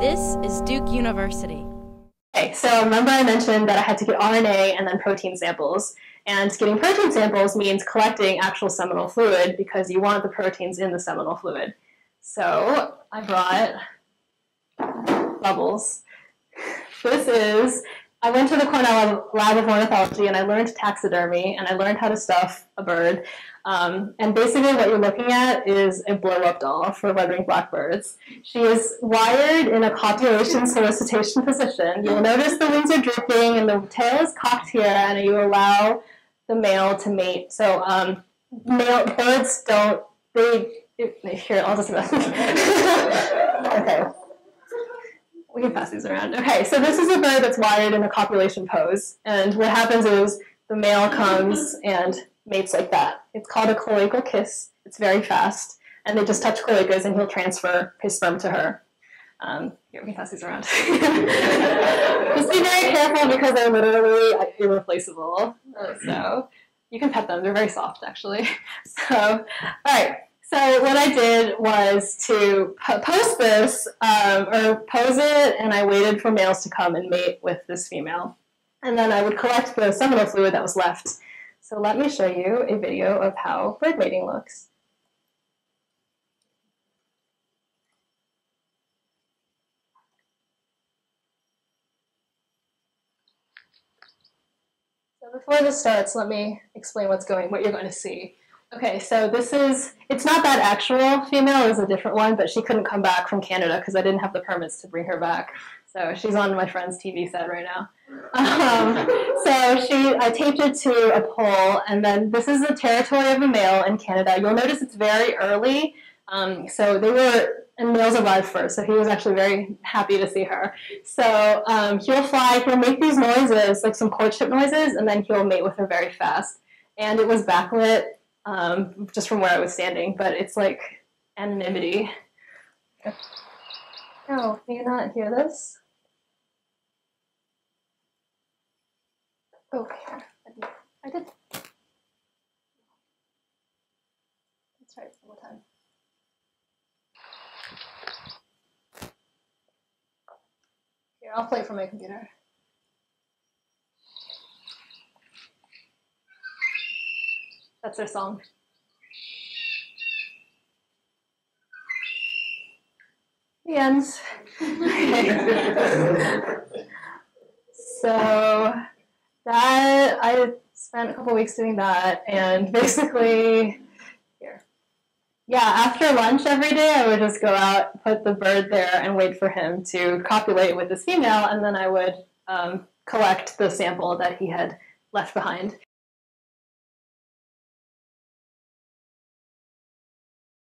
This is Duke University. Okay, so remember I mentioned that I had to get RNA and then protein samples. And getting protein samples means collecting actual seminal fluid because you want the proteins in the seminal fluid. So I brought bubbles. This is, I went to the Cornell Lab of Ornithology and I learned taxidermy and I learned how to stuff a bird. Um, and basically what you're looking at is a blow-up doll for red-winged blackbirds. She is wired in a copulation solicitation position. You will notice the wings are drooping and the tail is cocked here and you allow the male to mate. So um, male birds don't, they, here, I'll just, okay. We can pass these around. Okay, so this is a bird that's wired in a copulation pose. And what happens is the male comes and mates like that. It's called a cloacal kiss. It's very fast. And they just touch cloacas and he'll transfer his sperm to her. Um, here, we can pass these around. just be very careful because they're literally irreplaceable. Uh, so you can pet them. They're very soft, actually. So, all right. So what I did was to post this, um, or pose it, and I waited for males to come and mate with this female. And then I would collect the seminal fluid that was left so let me show you a video of how bird mating looks. So before this starts, let me explain what's going, what you're going to see. Okay, so this is, it's not that actual female, was a different one, but she couldn't come back from Canada because I didn't have the permits to bring her back. So she's on my friend's TV set right now. Um, so she, I taped it to a pole, and then this is the territory of a male in Canada. You'll notice it's very early. Um, so they were, and males arrived first, so he was actually very happy to see her. So um, he'll fly, he'll make these noises, like some courtship noises, and then he'll mate with her very fast. And it was backlit um, just from where I was standing, but it's like anonymity. Oh, can you not hear this? Okay, I did. Let's try it one more time. Here, I'll play from my computer. That's their song. The ends. so that I spent a couple weeks doing that, and basically, here, yeah, after lunch every day, I would just go out, put the bird there, and wait for him to copulate with this female, and then I would um, collect the sample that he had left behind.